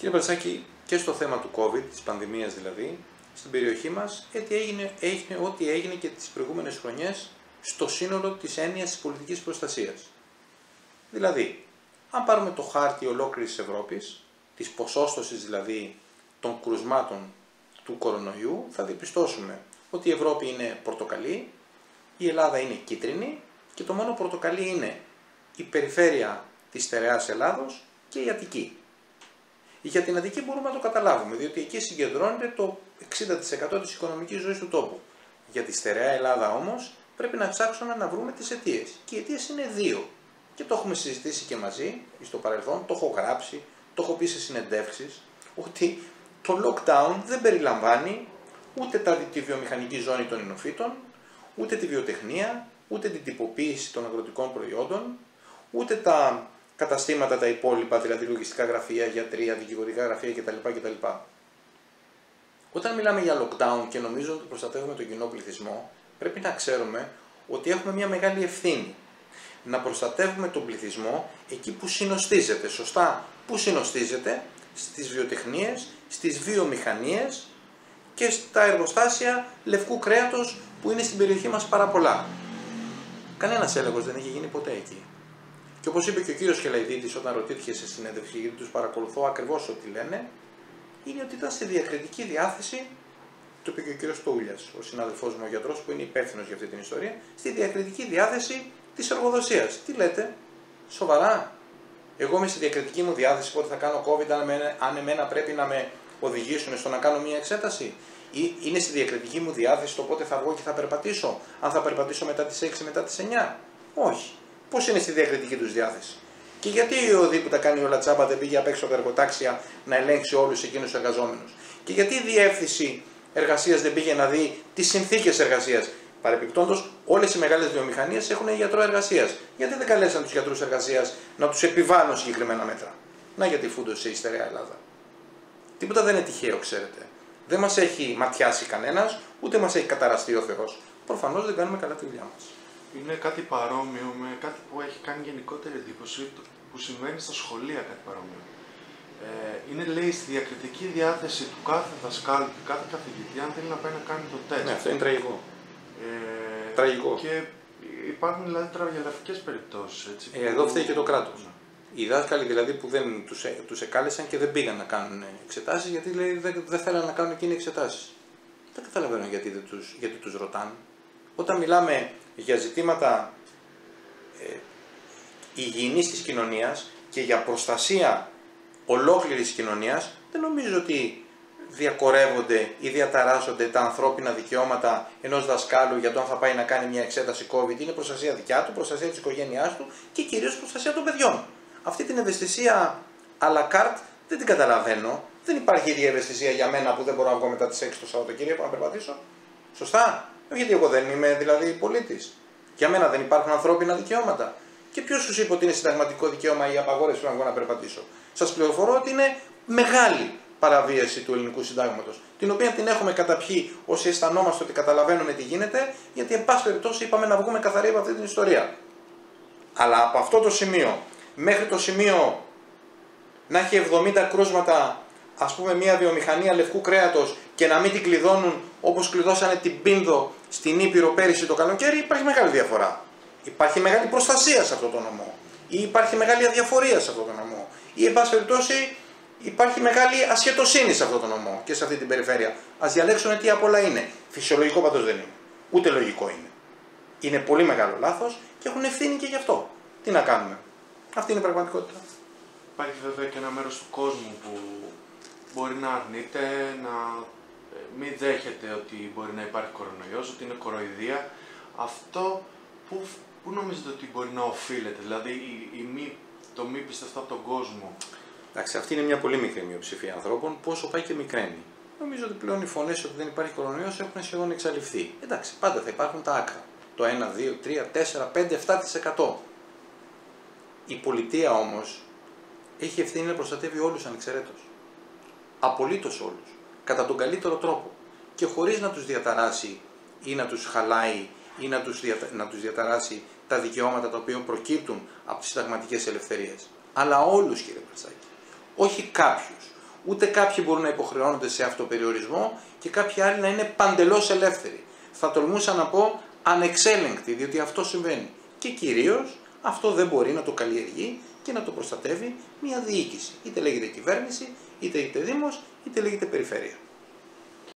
Κύριε Πρασάκη, και στο θέμα του COVID, της πανδημίας δηλαδή, στην περιοχή μας, έτσι έγινε, έγινε ό,τι έγινε και τις προηγούμενες χρονιές στο σύνολο της έννοιας της πολιτικής προστασίας. Δηλαδή, αν πάρουμε το χάρτη ολόκληρης Ευρώπης, της ποσόστοσης δηλαδή των κρουσμάτων του κορονοϊού, θα διαπιστώσουμε ότι η Ευρώπη είναι πορτοκαλί, η Ελλάδα είναι κίτρινη και το μόνο πορτοκαλί είναι η περιφέρεια της στερεάς Ελλάδος και η Αττική. Για την Αττική μπορούμε να το καταλάβουμε, διότι εκεί συγκεντρώνεται το 60% της οικονομικής ζωής του τόπου. Για τη στερεά Ελλάδα όμως πρέπει να ψάξουμε να βρούμε τις αιτίες. Και οι αιτίες είναι δύο. Και το έχουμε συζητήσει και μαζί στο παρελθόν, το έχω γράψει, το έχω πει σε συνεντεύξεις, ότι το lockdown δεν περιλαμβάνει ούτε τη βιομηχανική ζώνη των ενοφύτων, ούτε τη βιοτεχνία, ούτε την τυποποίηση των αγροτικών προϊόντων, ούτε τα καταστήματα τα υπόλοιπα, δηλαδή λογιστικά γραφεία, γιατρία, δικηγορικά γραφεία κτλ. κτλ. Όταν μιλάμε για lockdown και νομίζω ότι προστατεύουμε τον κοινό πληθυσμό, πρέπει να ξέρουμε ότι έχουμε μια μεγάλη ευθύνη. Να προστατεύουμε τον πληθυσμό εκεί που συνοστίζεται. Σωστά, που συνοστίζεται στις βιοτεχνίες, στις βιομηχανίες και στα εργοστάσια λευκού κρέατος που είναι στην περιοχή μας πάρα πολλά. Κανένας έλεγχος δεν έχει γίνει ποτέ εκεί. Και όπως είπε και ο κύριος Χελαϊδίτης όταν ρωτήθηκε σε συνέντευξη, γιατί τους παρακολουθώ ακριβώς ό,τι λένε, είναι ότι ήταν στη διακριτική διάθεση, το είπε και ο κύριος Τούλιας, ο συνάδελφό μου ο γιατρός που είναι υπεύθυνος για αυτή την ιστορία, στη διακριτική διάθεση της εργοδοσίας. Τι λέτε, σοβαρά; Εγώ είμαι στη διακριτική μου διάθεση πότε θα κάνω COVID, αν εμένα πρέπει να με οδηγήσουν στο να κάνω μια εξέταση; Ή είναι στη διακριτική μου διάθεση το πότε θα βγω και θα περπατήσω; Αν θα περπατήσω μετά τις 6, μετά τις 9. Όχι. Πώς είναι στη διακριτική τους διάθεση; Και γιατί ο ΟΔΗ που τα κάνει όλα τσάμπα δεν πήγε απ' έξω από τα εργοτάξια να ελέγξει όλους εκείνους τους εργαζόμενους; Και γιατί η διεύθυνση εργασίας δεν πήγε να δει τις συνθήκες εργασίας; Παρεπιπτόντως, όλες οι μεγάλες βιομηχανίες έχουν γιατρό εργασίας. Γιατί δεν καλέσαν τους γιατρούς εργασίας να τους επιβάλλουν συγκεκριμένα μέτρα; Να γιατί φούντωσε η στερεά Ελλάδα. Τίποτα δεν είναι τυχαίο, ξέρετε. Δεν μας έχει ματιάσει κανένας, ούτε μας έχει καταραστεί ο Θεός. Προφανώς δεν κάνουμε καλά τη δουλειά μας είναι κάτι παρόμοιο με κάτι που έχει κάνει γενικότερη εντύπωση που συμβαίνει στα σχολεία κάτι παρόμοιο. Ε, είναι λέει στη διακριτική διάθεση του κάθε δασκάλου, του κάθε καθηγητή, αν θέλει να πάει να κάνει το τεστ. Ναι, αυτό είναι τραγικό. Ε, τραγικό. Και υπάρχουν δηλαδή τραγελαφικέ περιπτώσεις. Ε, εδώ φταίει και το κράτος. Ναι. Οι δάσκαλοι δηλαδή που δεν τους, τους εκάλεσαν και δεν πήγαν να κάνουν εξετάσεις γιατί λέει, δεν, δεν θέλαν να κάνουν εκείνοι εξετάσεις. Δεν καταλαβαίνω γιατί, δεν τους, γιατί τους ρωτάνε. Όταν μιλάμε για ζητήματα ε, υγιεινής της κοινωνίας και για προστασία ολόκληρης της κοινωνίας, δεν νομίζω ότι διακορεύονται ή διαταράσσονται τα ανθρώπινα δικαιώματα ενός δασκάλου για το αν θα πάει να κάνει μια εξέταση COVID. Είναι προστασία δικιά του, προστασία της οικογένειάς του και κυρίως προστασία των παιδιών. Αυτή την ευαισθησία à la carte δεν την καταλαβαίνω. Δεν υπάρχει ίδια ευαισθησία για μένα που δεν μπορώ να βγω μετά τις 6 το Σαββατοκύριακο να περπατήσω. Σωστά; Γιατί εγώ δεν είμαι δηλαδή πολίτης. Για μένα δεν υπάρχουν ανθρώπινα δικαιώματα. Και ποιος σου είπε ότι είναι συνταγματικό δικαίωμα η απαγόρευση να βγω να περπατήσω; Σας πληροφορώ ότι είναι μεγάλη παραβίαση του ελληνικού συντάγματος, την οποία την έχουμε καταπιεί όσοι αισθανόμαστε ότι καταλαβαίνουμε τι γίνεται, γιατί εν πάση περιπτώσει είπαμε να βγούμε καθαροί από αυτή την ιστορία. Αλλά από αυτό το σημείο μέχρι το σημείο να έχει 70 κρούσματα ας πούμε μια βιομηχανία λευκού κρέατος και να μην την κλειδώνουν όπως κλειδώσανε την Πίνδο στην Ήπειρο πέρυσι το καλοκαίρι, υπάρχει μεγάλη διαφορά. Υπάρχει μεγάλη προστασία σε αυτό το νομό. Ή υπάρχει μεγάλη αδιαφορία σε αυτό το νομό. Ή, εν πάση περιπτώσει, υπάρχει μεγάλη ασχετοσύνη σε αυτό το νομό και σε αυτή την περιφέρεια. Α διαλέξουν τι απ' όλα είναι. Φυσιολογικό πάντω δεν είναι. Ούτε λογικό είναι. Είναι πολύ μεγάλο λάθος και έχουν ευθύνη και γι' αυτό. Τι να κάνουμε. Αυτή είναι η πραγματικότητα. Υπάρχει βέβαια και ένα μέρος του κόσμου που μπορεί να αρνείται, να μην δέχεται ότι μπορεί να υπάρχει κορονοϊός, ότι είναι κοροϊδία. Αυτό που, που νομίζετε ότι μπορεί να οφείλεται, δηλαδή η, η μη, το μη πιστευτό από τον κόσμο; Εντάξει, αυτή είναι μια πολύ μικρή μειοψηφία ανθρώπων, πόσο πάει και μικραίνει. Νομίζω ότι πλέον οι φωνές ότι δεν υπάρχει κορονοϊός έχουν σχεδόν εξαλειφθεί. Εντάξει, πάντα θα υπάρχουν τα άκρα. Το 1, 2, 3, 4, 5, 7%. Η πολιτεία όμως έχει ευθύνη να προστατεύει όλους ανεξαιρέτως. Απολύτως όλους κατά τον καλύτερο τρόπο και χωρίς να τους διαταράσει ή να τους χαλάει ή να τους, να τους διαταράσει τα δικαιώματα τα οποία προκύπτουν από τις συνταγματικές ελευθερίες. Αλλά όλους κύριε Πρασάκη. Όχι κάποιους. Ούτε κάποιοι μπορούν να υποχρεώνονται σε αυτοπεριορισμό και κάποιοι άλλοι να είναι παντελώς ελεύθεροι. Θα τολμούσα να πω ανεξέλεγκτοι, διότι αυτό συμβαίνει. Και κυρίως αυτό δεν μπορεί να το καλλιεργεί και να το προστατεύει μια διοίκηση. Είτε λέγεται κυβέρνηση, είτε λέγεται δήμος, είτε λέγεται περιφέρεια.